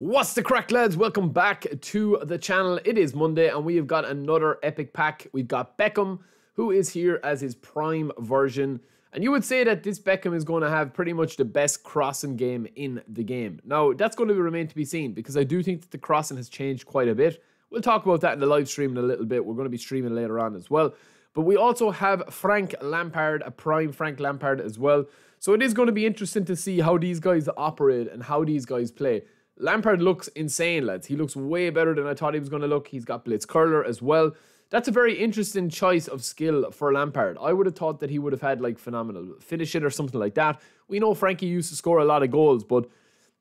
What's the crack, lads? Welcome back to the channel. It is Monday, and we have got another epic pack. We've got Beckham, who is here as his prime version. And you would say that this Beckham is going to have pretty much the best crossing game in the game. Now, that's going to remain to be seen because I do think that the crossing has changed quite a bit. We'll talk about that in the live stream in a little bit. We're going to be streaming later on as well. But we also have Frank Lampard, a prime Frank Lampard as well. So it is going to be interesting to see how these guys operate and how these guys play. Lampard looks insane, lads. He looks way better than I thought he was going to look. He's got Blitz Curler as well. That's a very interesting choice of skill for Lampard. I would have thought that he would have had like phenomenal finisher or something like that. We know Frankie used to score a lot of goals, but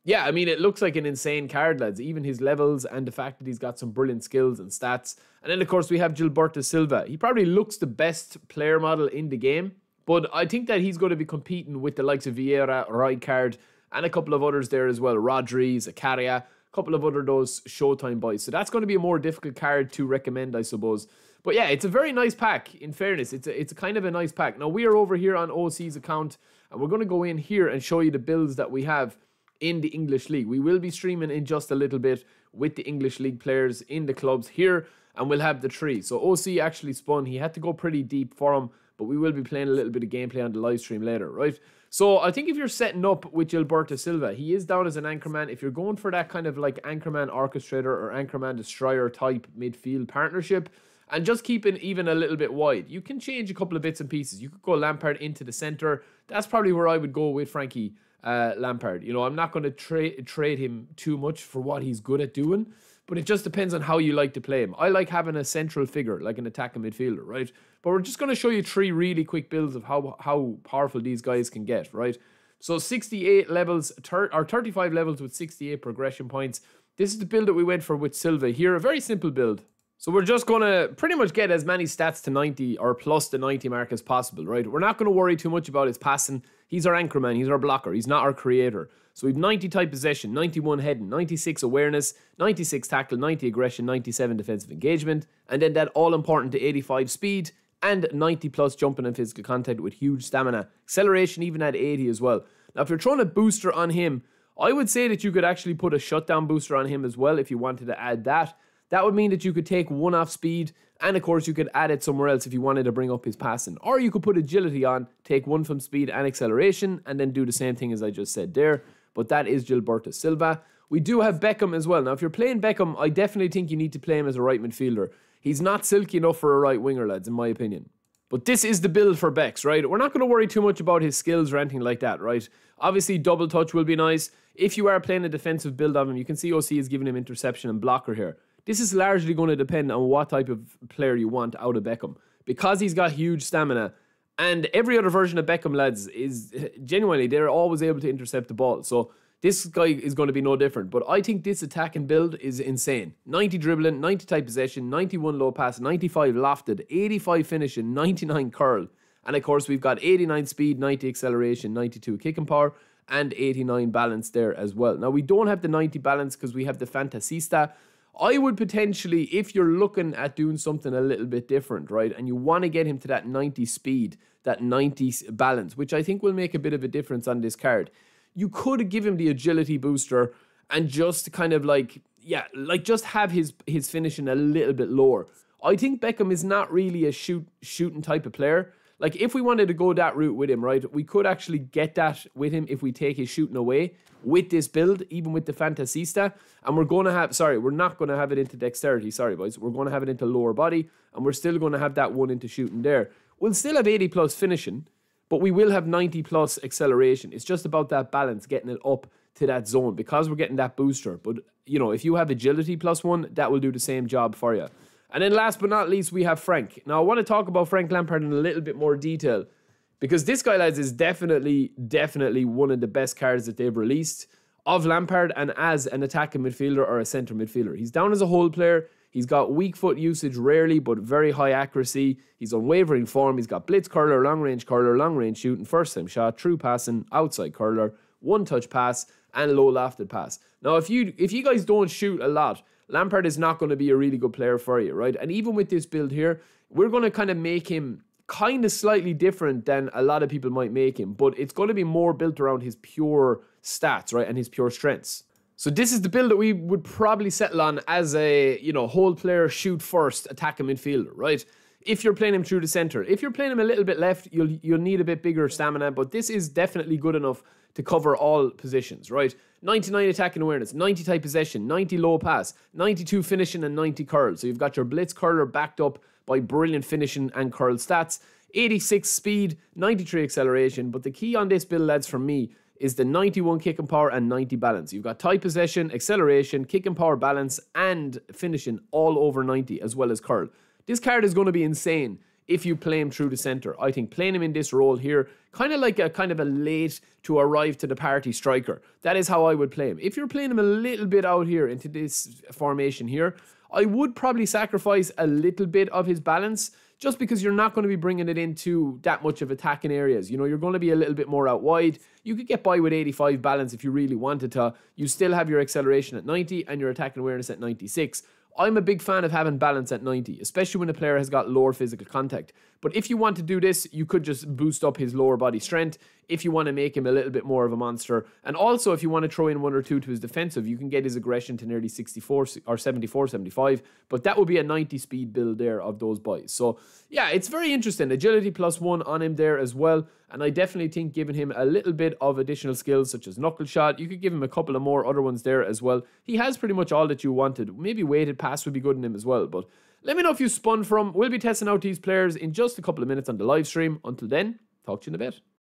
yeah, I mean, it looks like an insane card, lads. Even his levels and the fact that he's got some brilliant skills and stats. And then, of course, we have Gilberto Silva. He probably looks the best player model in the game, but I think that he's going to be competing with the likes of Vieira, Rijkaard, and a couple of others there as well. Rodri, Zakaria, a couple of other those Showtime boys. So that's going to be a more difficult card to recommend, I suppose. But yeah, it's a very nice pack. In fairness, it's a, it's a kind of a nice pack. Now we are over here on OC's account, and we're going to go in here and show you the builds that we have in the English League. We will be streaming in just a little bit with the English League players in the clubs here, and we'll have the tree. So OC actually spun. He had to go pretty deep for him, but we will be playing a little bit of gameplay on the live stream later, right? So I think if you're setting up with Gilberto Silva, he is down as an anchorman. If you're going for that kind of like anchorman orchestrator or anchorman destroyer type midfield partnership, and just keeping even a little bit wide, you can change a couple of bits and pieces. You could go Lampard into the center. That's probably where I would go with Frankie uh, Lampard. You know, I'm not going to tra- trade him too much for what he's good at doing, but it just depends on how you like to play him. I like having a central figure, like an attacking midfielder, right? But we're just going to show you three really quick builds of how how powerful these guys can get, right? So 68 levels, or 35 levels with 68 progression points. This is the build that we went for with Silva here. A very simple build. So we're just going to pretty much get as many stats to 90 or plus the 90 mark as possible, right? We're not going to worry too much about his passing. He's our anchorman. He's our blocker. He's not our creator. So we've 90 tight possession, 91 heading, 96 awareness, 96 tackle, 90 aggression, 97 defensive engagement, and then that all important to 85 speed and 90 plus jumping and physical contact with huge stamina. Acceleration even at 80 as well. Now, if you're throwing a booster on him, I would say that you could actually put a shutdown booster on him as well if you wanted to add that. That would mean that you could take one off speed, and of course, you could add it somewhere else if you wanted to bring up his passing. Or you could put agility on, take one from speed and acceleration, and then do the same thing as I just said there. But that is Gilberto Silva. We do have Beckham as well. Now, if you're playing Beckham, I definitely think you need to play him as a right midfielder. He's not silky enough for a right winger, lads, in my opinion. But this is the build for Becks, right? We're not going to worry too much about his skills or anything like that, right? Obviously, double touch will be nice. If you are playing a defensive build of him, you can see OC is giving him interception and blocker here. This is largely going to depend on what type of player you want out of Beckham. Because he's got huge stamina, and every other version of Beckham, lads, is genuinely, they're always able to intercept the ball. So this guy is going to be no different. But I think this attack and build is insane. 90 dribbling, 90 tight possession, 91 low pass, 95 lofted, 85 finishing, 99 curl. And of course, we've got 89 speed, 90 acceleration, 92 kicking power, and 89 balance there as well. Now, we don't have the 90 balance because we have the Fantasista, I would potentially, if you're looking at doing something a little bit different, right, and you want to get him to that 90 speed, that 90 balance, which I think will make a bit of a difference on this card, you could give him the agility booster and just kind of like, yeah, like just have his his finishing a little bit lower. I think Beckham is not really a shoot shooting type of player. Like if we wanted to go that route with him, right, we could actually get that with him if we take his shooting away with this build, even with the Fantasista. And we're going to have, sorry, we're not going to have it into dexterity. Sorry, boys. We're going to have it into lower body, and we're still going to have that one into shooting there. We'll still have 80 plus finishing, but we will have 90 plus acceleration. It's just about that balance, getting it up to that zone because we're getting that booster. But, you know, if you have agility plus one, that will do the same job for you. And then last but not least, we have Frank. Now, I want to talk about Frank Lampard in a little bit more detail because this guy, lads, is definitely, definitely one of the best cards that they've released of Lampard and as an attacking midfielder or a centre midfielder. He's down as a whole player. He's got weak foot usage rarely, but very high accuracy. He's unwavering form. He's got blitz curler, long range curler, long range shooting, first time shot, through passing, outside curler, one touch pass, and low lofted pass. Now, if you if you guys don't shoot a lot, Lampard is not going to be a really good player for you, right? And even with this build here, we're going to kind of make him kind of slightly different than a lot of people might make him, but it's going to be more built around his pure stats, right, and his pure strengths. So this is the build that we would probably settle on as a, you know, whole player, shoot first, attack a midfielder, right? If you're playing him through the center. If you're playing him a little bit left, you'll you'll need a bit bigger stamina, but this is definitely good enough to cover all positions, right? 99 attacking awareness, 90 tight possession, 90 low pass, 92 finishing and 90 curl. So you've got your blitz curler backed up by brilliant finishing and curl stats. 86 speed, 93 acceleration, but the key on this build lads for me is the 91 kicking power and 90 balance. You've got tight possession, acceleration, kicking power balance, and finishing all over 90 as well as curl. This card is going to be insane if you play him through the centre. I think playing him in this role here, kind of like a kind of a late to arrive to the party striker. That is how I would play him. If you're playing him a little bit out here into this formation here, I would probably sacrifice a little bit of his balance just because you're not going to be bringing it into that much of attacking areas. You know, you're going to be a little bit more out wide. You could get by with 85 balance if you really wanted to. You still have your acceleration at 90 and your attacking awareness at 96. I'm a big fan of having balance at 90, especially when a player has got lower physical contact. But if you want to do this, you could just boost up his lower body strength if you want to make him a little bit more of a monster. And also, if you want to throw in one or two to his defensive, you can get his aggression to nearly 64 or 74, 75. But that would be a 90 speed build there of those boys. So, yeah, it's very interesting. Agility plus one on him there as well. And I definitely think giving him a little bit of additional skills such as knuckle shot, you could give him a couple of more other ones there as well. He has pretty much all that you wanted. Maybe weighted pass would be good in him as well. But let me know if you spun from. We'll be testing out these players in just a couple of minutes on the live stream. Until then, talk to you in a bit.